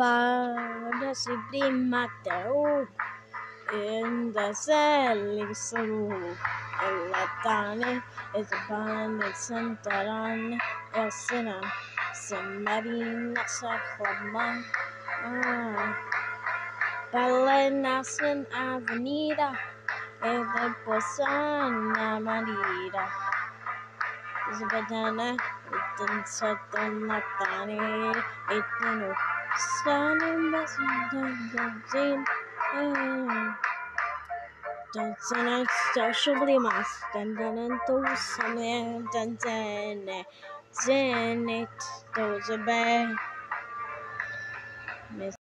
para sublimate in the selling solo Latane is band in Santaran Elsina Samarina Sacrama Balenasan Avenida and the Posana Marida Isabadana Itin Satan Latane Itinu Sanin Basin Danzana socially mas dandanan to some danzane zenit those a bear